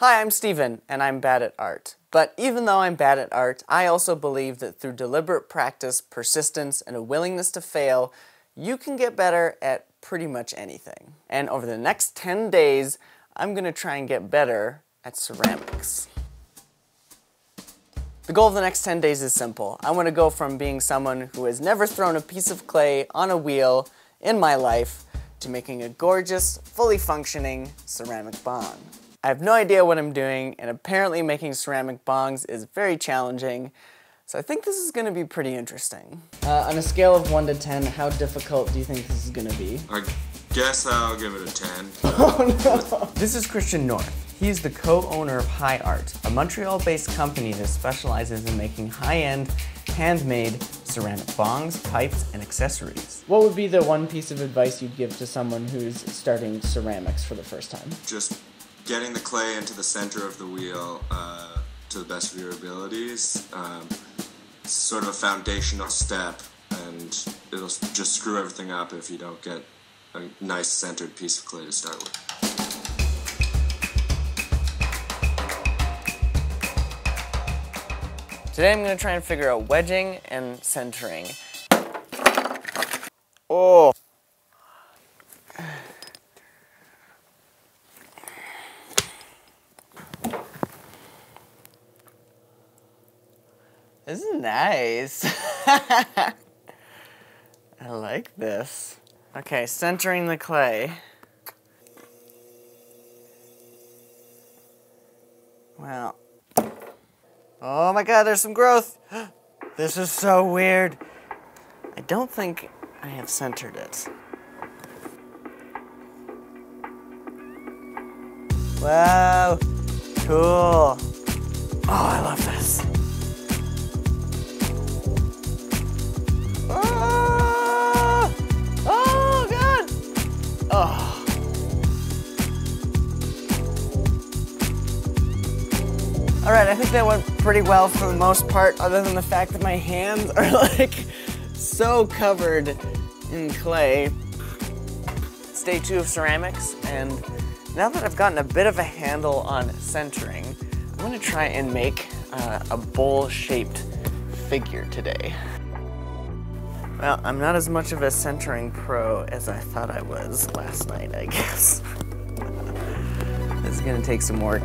Hi, I'm Stephen, and I'm bad at art. But even though I'm bad at art, I also believe that through deliberate practice, persistence, and a willingness to fail, you can get better at pretty much anything. And over the next 10 days, I'm gonna try and get better at ceramics. The goal of the next 10 days is simple. I want to go from being someone who has never thrown a piece of clay on a wheel in my life to making a gorgeous, fully functioning ceramic bong. I have no idea what I'm doing, and apparently making ceramic bongs is very challenging, so I think this is going to be pretty interesting. Uh, on a scale of 1 to 10, how difficult do you think this is going to be? I guess I'll give it a 10. oh no! This is Kristian North. He's the co-owner of High Art, a Montreal-based company that specializes in making high-end, handmade ceramic bongs, pipes, and accessories. What would be the one piece of advice you'd give to someone who's starting ceramics for the first time? Just getting the clay into the center of the wheel uh, to the best of your abilities. Um, sort of a foundational step, and it'll just screw everything up if you don't get a nice centered piece of clay to start with. Today I'm going to try and figure out wedging and centering. Oh! This is nice. I like this. Okay, centering the clay. Well, Oh my god, there's some growth. This is so weird. I don't think I have centered it. Wow, cool. Oh, I love this. All right, I think that went pretty well for the most part, other than the fact that my hands are like so covered in clay. It's day two of ceramics, and now that I've gotten a bit of a handle on centering, I'm gonna try and make uh, a bowl-shaped figure today. Well, I'm not as much of a centering pro as I thought I was last night, I guess. this is gonna take some work.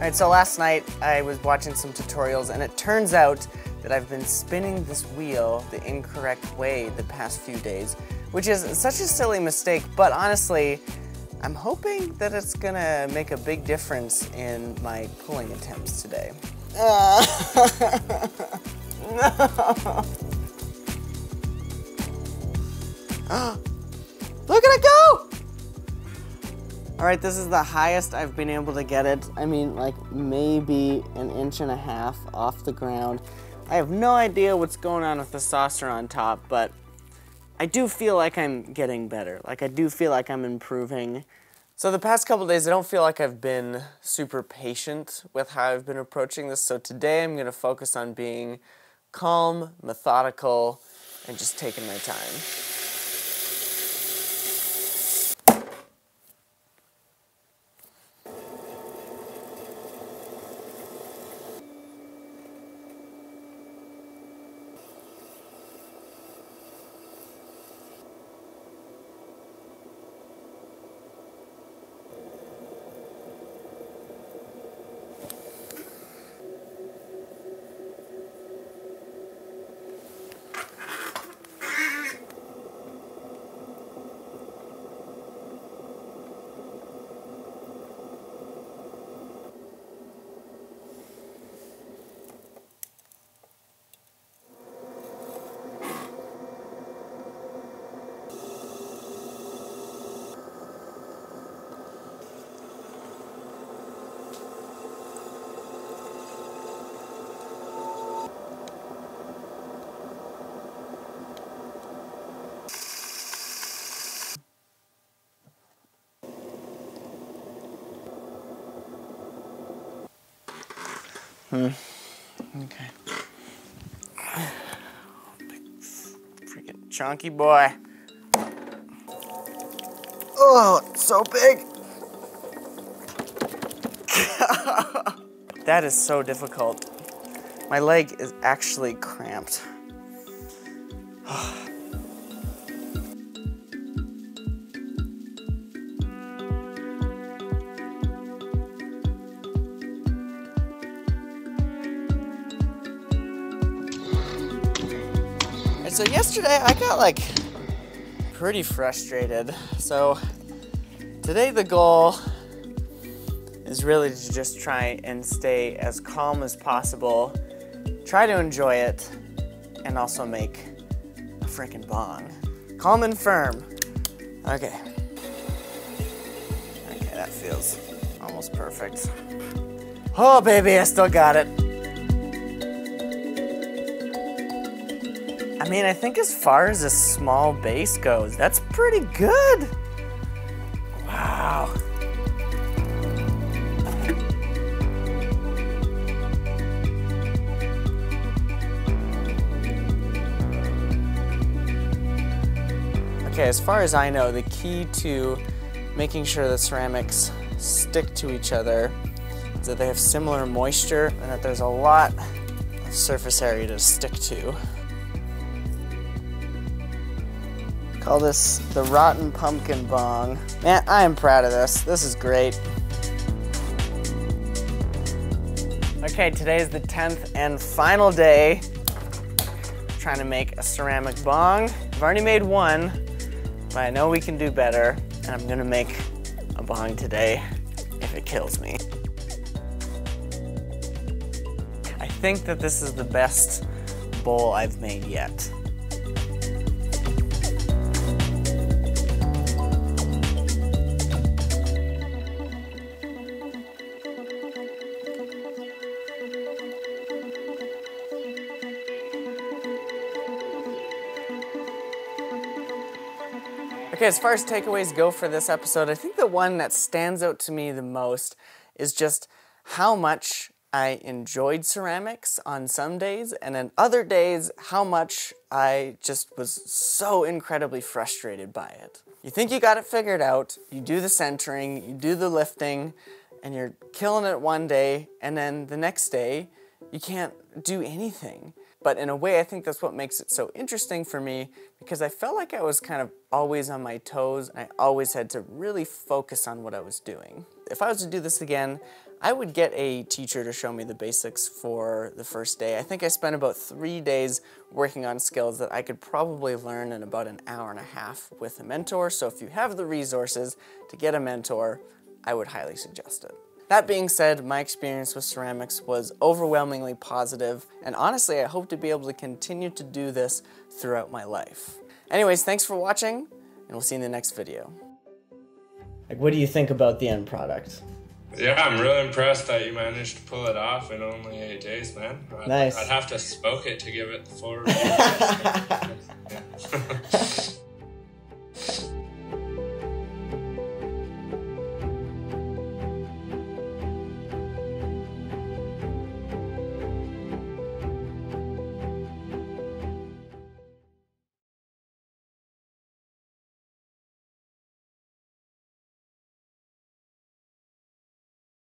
All right, so last night I was watching some tutorials and it turns out that I've been spinning this wheel the incorrect way the past few days, which is such a silly mistake, but honestly, I'm hoping that it's gonna make a big difference in my pulling attempts today. Uh, no. Look at it go! All right, this is the highest I've been able to get it. I mean, like maybe an inch and a half off the ground. I have no idea what's going on with the saucer on top, but I do feel like I'm getting better. Like I do feel like I'm improving. So the past couple days, I don't feel like I've been super patient with how I've been approaching this. So today I'm gonna focus on being calm, methodical, and just taking my time. Hmm. Okay. Big freaking chunky boy. Oh, it's so big. that is so difficult. My leg is actually cramped. And so yesterday I got like pretty frustrated. So today the goal is really to just try and stay as calm as possible, try to enjoy it, and also make a freaking bong. Calm and firm. Okay. Okay, that feels almost perfect. Oh, baby, I still got it. I mean, I think as far as a small base goes, that's pretty good. Wow. Okay, as far as I know, the key to making sure the ceramics stick to each other is that they have similar moisture and that there's a lot of surface area to stick to. Call this the Rotten Pumpkin Bong. Man, I am proud of this. This is great. Okay, today is the 10th and final day trying to make a ceramic bong. I've already made one, but I know we can do better, and I'm gonna make a bong today if it kills me. I think that this is the best bowl I've made yet. Okay, as far as takeaways go for this episode, I think the one that stands out to me the most is just how much I enjoyed ceramics on some days, and then other days, how much I just was so incredibly frustrated by it. You think you got it figured out, you do the centering, you do the lifting, and you're killing it one day, and then the next day, you can't do anything. But in a way, I think that's what makes it so interesting for me because I felt like I was kind of always on my toes and I always had to really focus on what I was doing. If I was to do this again, I would get a teacher to show me the basics for the first day. I think I spent about three days working on skills that I could probably learn in about an hour and a half with a mentor. So if you have the resources to get a mentor, I would highly suggest it. That being said, my experience with ceramics was overwhelmingly positive, and honestly, I hope to be able to continue to do this throughout my life. Anyways, thanks for watching, and we'll see you in the next video. Like, what do you think about the end product? Yeah, I'm really impressed that you managed to pull it off in only eight days, man. I'd, Nice. I'd have to smoke it to give it the full review. Yeah.